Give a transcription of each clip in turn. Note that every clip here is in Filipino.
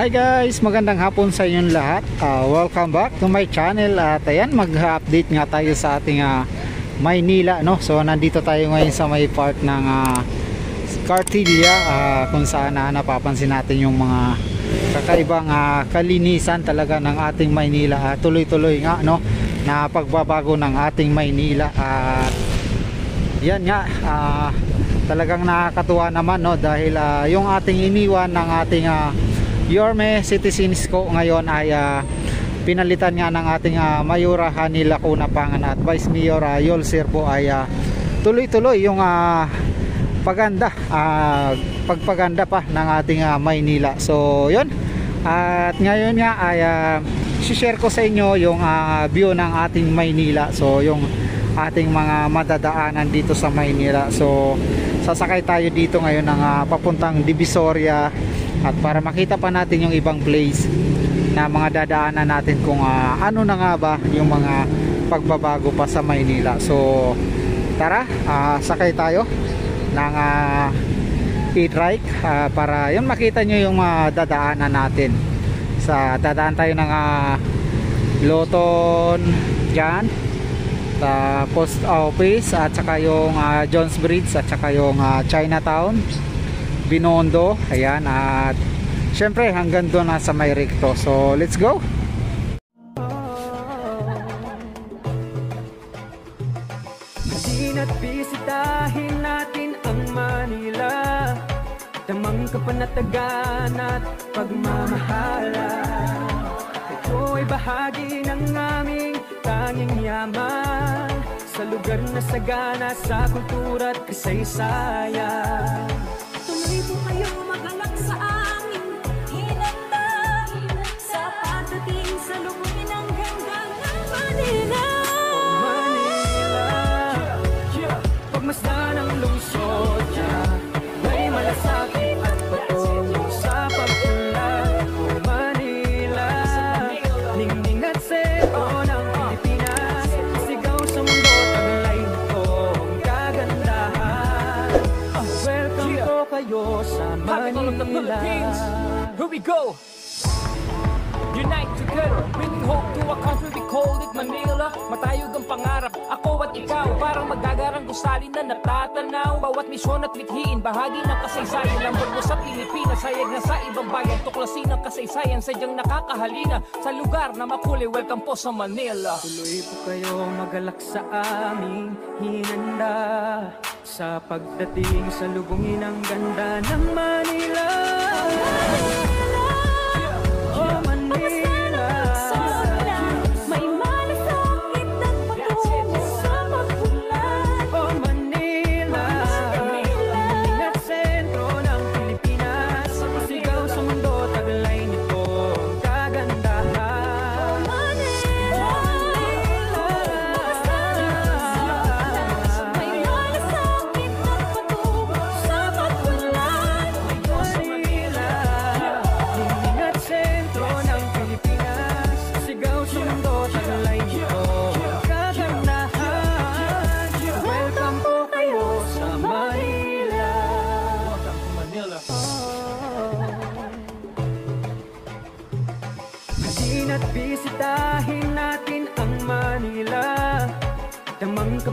Hi guys, magandang hapon sa inyong lahat. Uh, welcome back to my channel. At ayan, mag-update nga tayo sa ating uh, Maynila, no? So nandito tayo ngayon sa may part ng uh, Cartilla uh, kung saan uh, napapansin natin yung mga kakaibang uh, kalinisan talaga ng ating Maynila. Uh, tuloy-tuloy nga, no? Na pagbabago ng ating Maynila. At uh, yan nga, uh, talagang nakakatuwa naman, no? Dahil uh, yung ating iniwan ng ating uh, Yorme Citizens ko ngayon ay uh, pinalitan nga ng ating uh, Mayora Hani Lacuna Pangan at Vice Mayor uh, Yol Sirpo ay uh, tuloy-tuloy yung uh, paganda uh, pagpaganda pa ng ating uh, Maynila. So yun. At ngayon nga ay uh, share ko sa inyo yung uh, view ng ating Maynila. So yung ating mga madadaanan dito sa Maynila. So sasakay tayo dito ngayon ng uh, papuntang Divisoria at para makita pa natin yung ibang place na mga dadaanan natin kung uh, ano na nga ba yung mga pagbabago pa sa Maynila. So tara uh, sakay tayo ng uh, e-trike uh, para yun makita nyo yung uh, dadaanan natin. Sa dadaan tayo ng uh, Loton dyan sa post office at saka yung uh, Jones Bridge at saka yung uh, Chinatown Binondo. Ayan at syempre hanggang doon nasa may recto. So let's go! Halina't bisitahin natin ang Manila. Damang kapanatagan at pagmamahala. Ito ay bahagi ng aming tanging yaman. Sa lugar na sagana sa kultura at kasaysayan Capital of the Philippines. Here we go. Unite together, hope to a country we call it Manila. Matayog ang pangarap, ako at ikaw. Parang magagarang gusali na natatanaw. Bawat misyon at mithiin, bahagi ng kasaysayan. Ang mo sa Pilipinas, hayag na sa ibang bayan. Tuklasin ang kasaysayan, sadyang nakakahalina Sa lugar na makulay, welcome po sa Manila. Tuloy po kayo magalak sa aming hinanda. Sa pagdating sa lubungin ang ganda ng Manila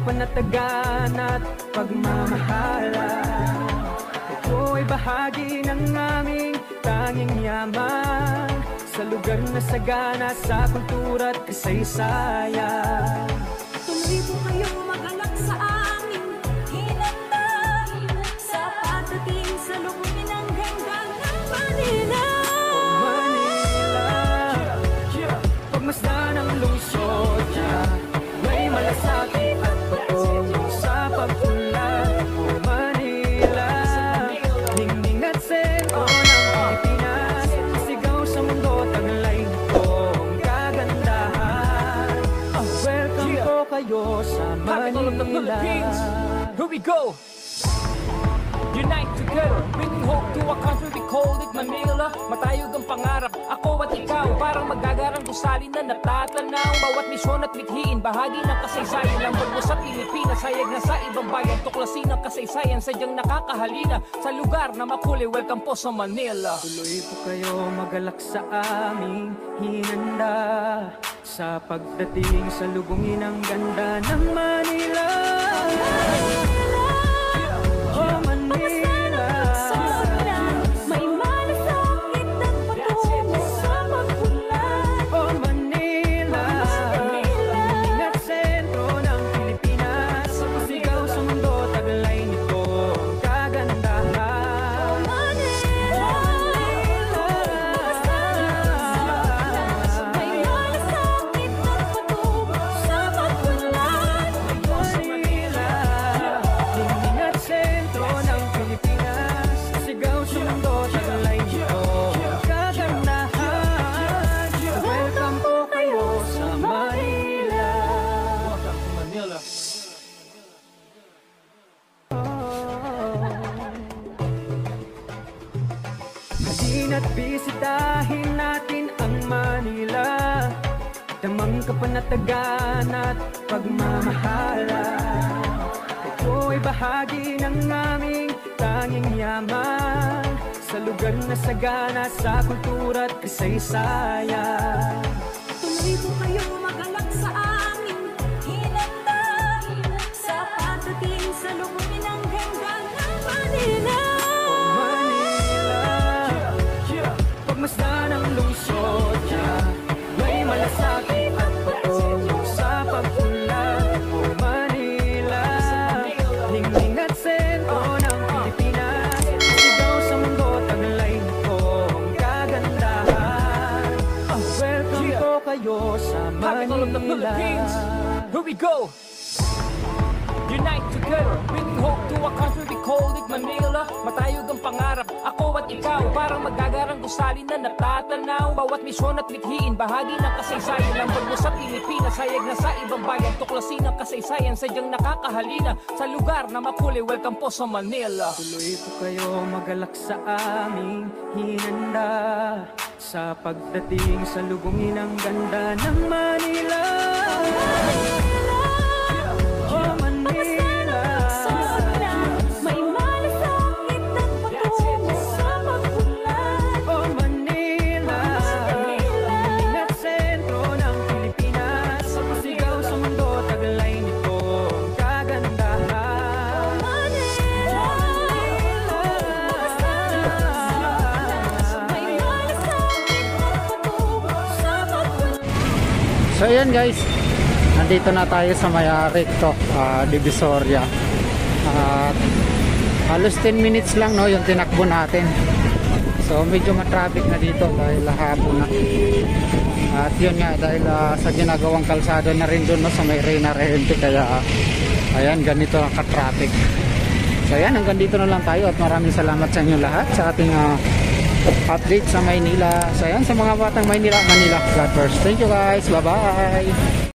Damang kapanatagan at pagmamahala Ito ay bahagi ng aming tanging yaman. Sa lugar na sagana sa kultura at kasaysayan kayo sa Capital of the Philippines. Manila Here we go. Unite together, bringing hope to a country we call it Manila. Matayog ang pangarap, ako at ikaw Parang magagarang gusali na natatanaw. Bawat misyon at mithiin Bahagi ng kasaysayan ng bango sa Pilipinas. Hayag na sa ibang bayan Tuklasin ang kasaysayan Sadyang nakakahalina Sa lugar na makuli Welcome po sa Manila. Tuloy po kayo magalak sa aming hinanda Sa pagdating sa lubungin ang ganda ng Manila Halina't bisitahin natin ang Manila. Damang kapanatagan at pagmamahalan Ito ay bahagi ng aming tanging yaman. Sa lugar na sagana sa kultura at kasaysayan. Tuloy po kayo Capital of the Philippines. Here we go. Unite together, bringing hope to a country we call it Manila. Matayog ang pangarap, ako at ikaw Parang magagarang gusali na natatanaw. Bawat misyon at mithiin, bahagi ng kasaysayan. Ng bango sa Pilipinas, hayag na sa ibang bayan. Tuklasin ang kasaysayan, sadyang nakakahalina. Sa lugar na makuli, welcome po sa Manila. Tuloy po kayo magalak sa aming hinanda Sa pagdating sa lubungin ang ganda ng Manila So ayan guys, nandito na tayo sa may uh, recto, ah, Divisoria. At halos 10 minutes lang no yung tinakbo natin. So medyo matraffic na dito dahil hapon na. At yun nga dahil ah, sa ginagawang kalsada na rin doon no, sa may Reyna Rehente kaya ah, ayan ganito ang ka-traffic. So ayan hanggang dito na lang tayo at maraming salamat sa inyo lahat sa ating ah, update sa Maynila. So ayan sa mga batang Maynila, Manila. God first. Thank you guys. Bye-bye.